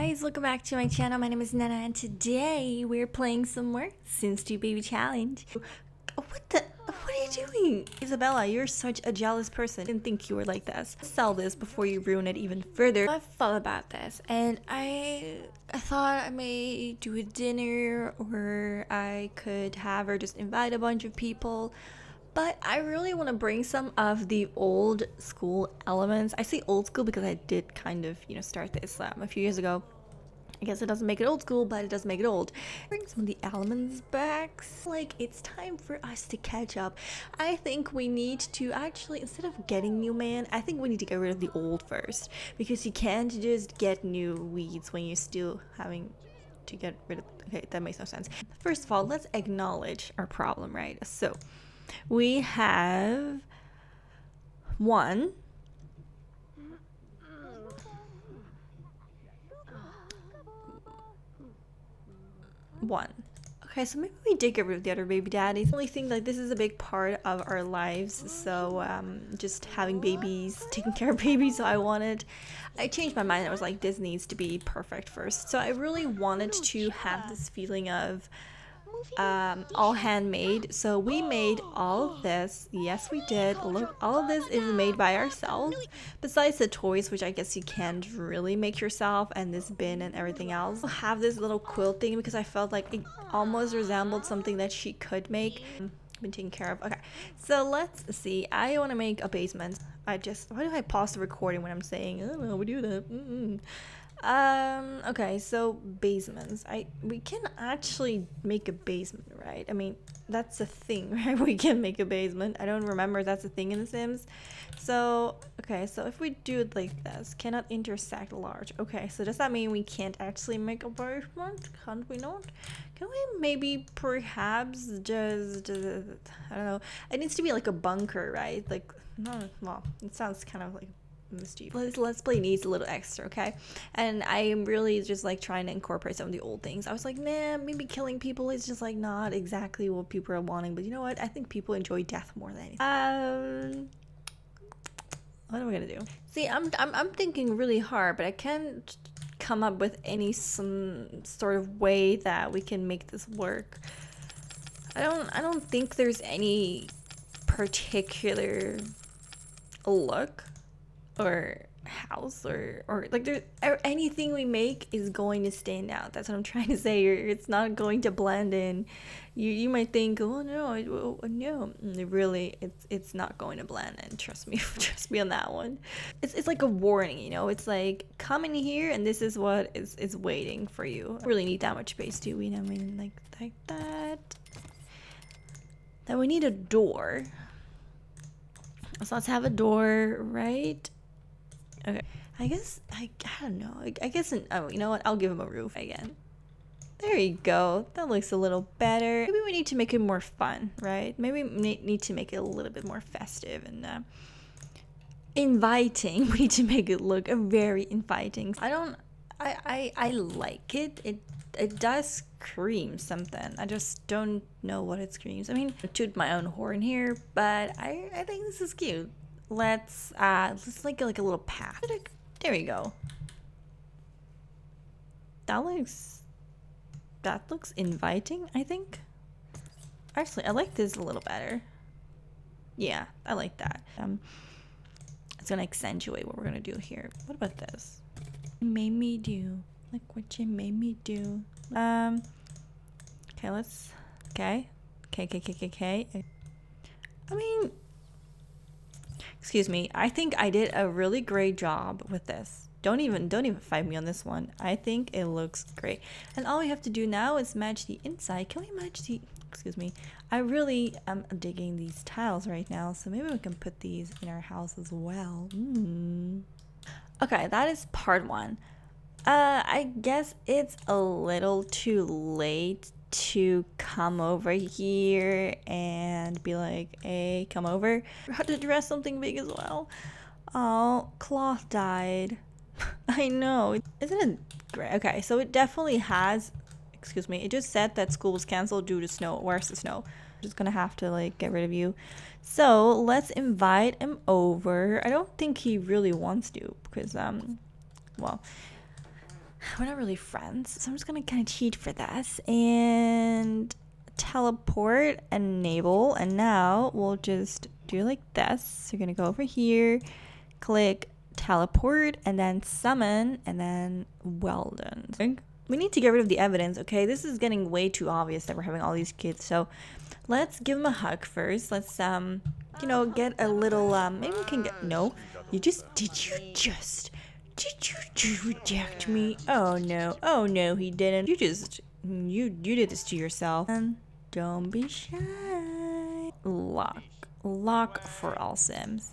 guys, welcome back to my channel. My name is Nenna and today we're playing some more Sims 2 Baby Challenge. Oh, what the? What are you doing? Isabella, you're such a jealous person. I didn't think you were like this. Sell this before you ruin it even further. I thought about this and I I thought I may do a dinner or I could have her just invite a bunch of people but I really want to bring some of the old school elements. I say old school because I did kind of, you know, start this um, a few years ago. I guess it doesn't make it old school, but it does make it old. Bring some of the elements back. Like, it's time for us to catch up. I think we need to actually, instead of getting new man, I think we need to get rid of the old first. Because you can't just get new weeds when you're still having to get rid of... Okay, that makes no sense. First of all, let's acknowledge our problem, right? So, we have one. One. Okay, so maybe we did get rid of the other baby daddies. I only think like this is a big part of our lives, so um, just having babies, taking care of babies, so I wanted, I changed my mind. I was like, this needs to be perfect first. So I really wanted to have this feeling of um, all handmade. So we made all of this. Yes, we did. Look, all of this is made by ourselves. Besides the toys, which I guess you can't really make yourself, and this bin and everything else. I have this little quilt thing because I felt like it almost resembled something that she could make. Been taken care of. Okay, so let's see. I want to make a basement. I just why do I pause the recording when I'm saying I don't know we do that. Mm -mm. Um, okay, so basements. I we can actually make a basement, right? I mean, that's a thing, right? We can make a basement. I don't remember that's a thing in The Sims. So, okay, so if we do it like this, cannot intersect large. Okay, so does that mean we can't actually make a basement? Can't we not? Can we maybe perhaps just, I don't know, it needs to be like a bunker, right? Like, no, well, it sounds kind of like mischief. Let's, let's play needs a little extra, okay? And I am really just like trying to incorporate some of the old things. I was like, nah, maybe killing people is just like not exactly what people are wanting. But you know what? I think people enjoy death more than anything. Um, what are we gonna do? See, I'm I'm I'm thinking really hard, but I can't come up with any some sort of way that we can make this work. I don't I don't think there's any particular look or house or or like there er, anything we make is going to stand out. That's what i'm trying to say. It's not going to blend in. You you might think oh no oh, no. Mm, really it's it's not going to blend in. Trust me trust me on that one. It's, it's like a warning you know? It's like come in here and this is what is is waiting for you. Really need that much space do we i mean? Like like that. Then we need a door. So let's have a door right Okay. I guess, I, I don't know. I, I guess, in, oh, you know what? I'll give him a roof again. There you go. That looks a little better. Maybe we need to make it more fun, right? Maybe we need to make it a little bit more festive and uh, inviting. We need to make it look very inviting. I don't, I, I, I like it. It, it does scream something. I just don't know what it screams. I mean, I toot my own horn here, but I, I think this is cute let's uh let's like like a little path there we go. That looks that looks inviting i think. Actually i like this a little better. Yeah i like that. Um it's gonna accentuate what we're gonna do here. What about this? You made me do. Like what you made me do. Um okay let's okay okay okay okay okay. I mean excuse me, I think I did a really great job with this. Don't even don't even fight me on this one. I think it looks great. And all we have to do now is match the inside. Can we match the excuse me. I really am digging these tiles right now, so maybe we can put these in our house as well. Mm. Okay, that is part one. Uh, I guess it's a little too late to come over here and be like, hey, come over. I had to dress something big as well. Oh, cloth died. I know. Isn't it great? Okay, so it definitely has, excuse me, it just said that school was canceled due to snow. Where's the snow? I'm just gonna have to like get rid of you. So let's invite him over. I don't think he really wants to because, um, well, we're not really friends, so I'm just gonna kind of cheat for this and teleport enable. And now we'll just do like this. So you're gonna go over here, click teleport, and then summon, and then Weldon. We need to get rid of the evidence, okay? This is getting way too obvious that we're having all these kids. So let's give them a hug first. Let's um, you know, get a little um. Maybe we can get no. You just did you just did you reject me? Oh no, oh no, he didn't. You just you you did this to yourself. And don't be shy. Lock, lock for all Sims.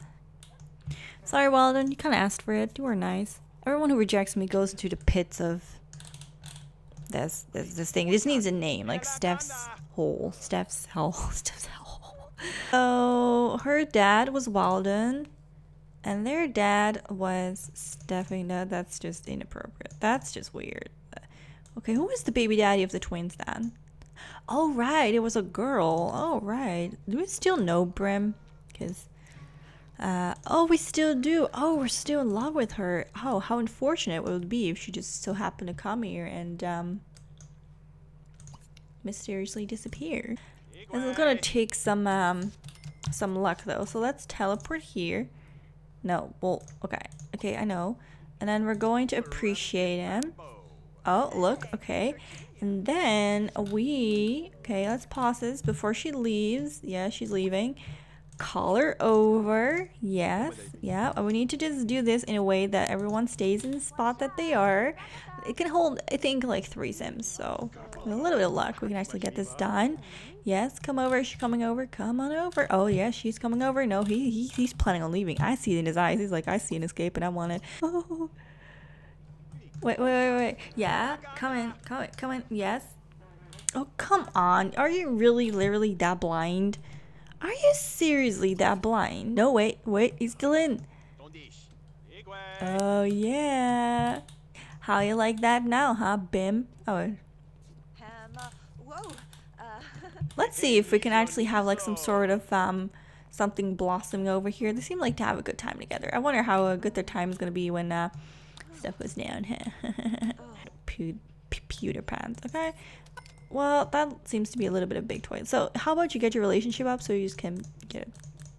Sorry, Weldon, you kind of asked for it. You were nice. Everyone who rejects me goes into the pits of this this this thing. This needs a name, like Steph's hole. Steph's hole. Steph's hole. So her dad was Walden, and their dad was Stephanie. No, that's just inappropriate. That's just weird. Okay, who was the baby daddy of the twins then? Oh right, it was a girl. Oh right. Do we still know Brim? Because uh, oh, we still do. Oh, we're still in love with her. Oh, how unfortunate it would be if she just so happened to come here and um, mysteriously disappear. This is gonna take some um, some luck though. So let's teleport here. No, well, okay, okay, I know. And then we're going to appreciate him. Oh, look, okay. And then we, okay, let's pause this before she leaves. Yeah, she's leaving call her over. Yes, yeah. We need to just do this in a way that everyone stays in the spot that they are. It can hold, I think, like three sims. So, with a little bit of luck, we can actually get this done. Yes, come over. She's coming over? Come on over. Oh, yeah, she's coming over. No, he, he he's planning on leaving. I see it in his eyes. He's like, I see an escape and I want it. Oh. Wait, wait, wait, wait. Yeah, come in, come in, come in. Yes. Oh, come on. Are you really literally that blind? Are you seriously that blind? No, wait, wait, he's still in. Oh, yeah. How you like that now, huh, Bim? Oh. Let's see if we can actually have like some sort of um something blossoming over here. They seem like to have a good time together. I wonder how good their time is gonna be when uh, stuff goes down. Pewter pants. Okay, well, that seems to be a little bit of big toy. So how about you get your relationship up so you just can get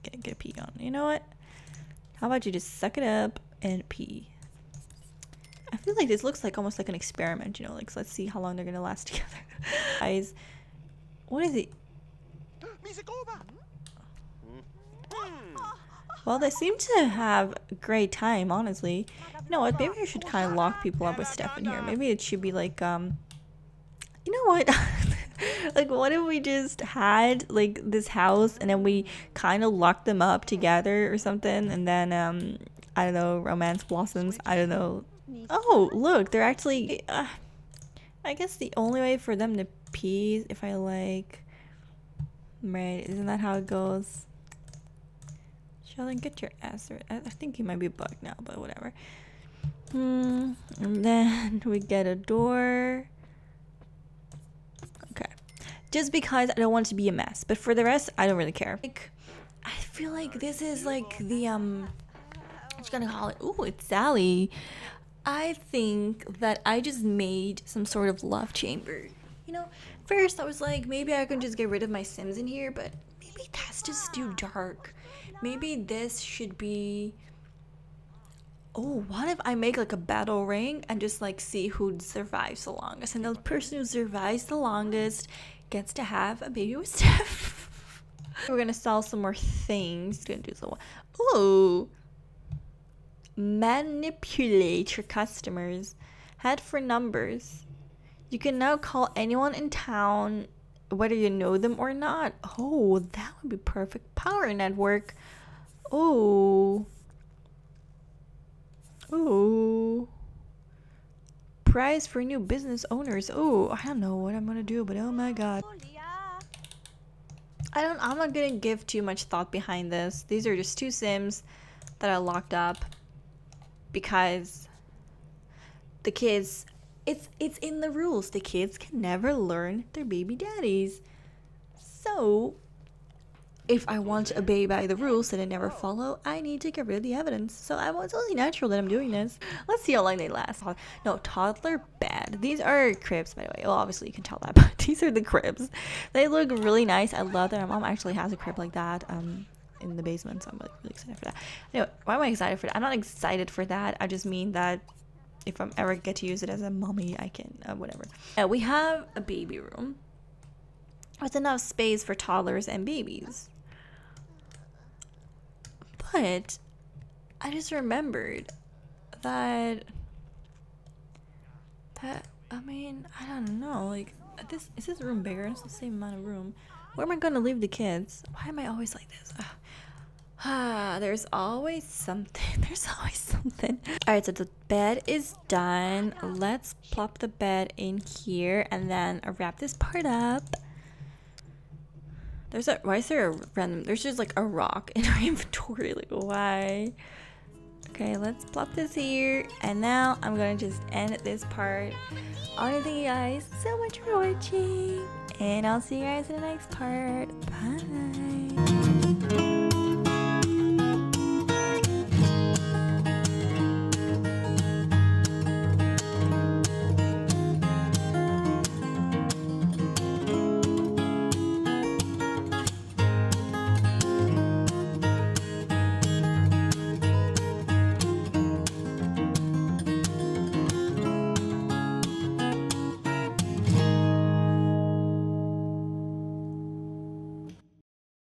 get, get a pee on? You know what? How about you just suck it up and pee? I feel like this looks like almost like an experiment, you know, like so let's see how long they're gonna last together. Guys, what is it? Well, they seem to have a great time, honestly. You know what? Maybe I should kind of lock people up with stuff in here. Maybe it should be like, um, you know what? like, what if we just had like this house and then we kind of locked them up together or something, and then um, I don't know, romance blossoms. I don't know. Oh, look, they're actually. Uh, I guess the only way for them to pee if I like. Right? Isn't that how it goes? Sheldon, get your ass. I think you might be bugged now, but whatever. Hmm. And then we get a door Okay. just because I don't want it to be a mess. But for the rest, I don't really care. Like, I feel like this is like the um, what you gonna call it? Ooh, it's Sally. I think that I just made some sort of love chamber. You know, first I was like, maybe I can just get rid of my Sims in here, but maybe that's just too dark. Maybe this should be. Oh, what if I make like a battle ring and just like see who survives the longest? And the person who survives the longest gets to have a baby with Steph. We're gonna sell some more things. Gonna do some. Ooh, manipulate your customers. Head for numbers. You can now call anyone in town, whether you know them or not. Oh, that would be perfect. Power network. Oh. Oh prize for new business owners. Oh, I don't know what I'm gonna do, but oh my god. I don't I'm not gonna give too much thought behind this. These are just two sims that I locked up because the kids it's it's in the rules. The kids can never learn their baby daddies. So if I want to obey by the rules that I never follow, I need to get rid of the evidence. So I, it's only natural that I'm doing this. Let's see how long they last. No, toddler bed. These are cribs, by the way. Well, obviously you can tell that, but these are the cribs. They look really nice. I love that my mom actually has a crib like that. Um, in the basement, so I'm like really excited for that. Anyway, why am I excited for that? I'm not excited for that. I just mean that if I ever get to use it as a mommy, I can, uh, whatever. Uh, we have a baby room with enough space for toddlers and babies. But I just remembered that that I mean I don't know like this is this room bigger? It's the same amount of room. Where am I gonna leave the kids? Why am I always like this? Ah, there's always something. There's always something. All right, so the bed is done. Let's plop the bed in here and then wrap this part up. There's a why is there a random there's just like a rock in our inventory like why okay let's plop this here. And now I'm gonna just end this part. I want to thank you guys. So much for watching. And I'll see you guys in the next part. Bye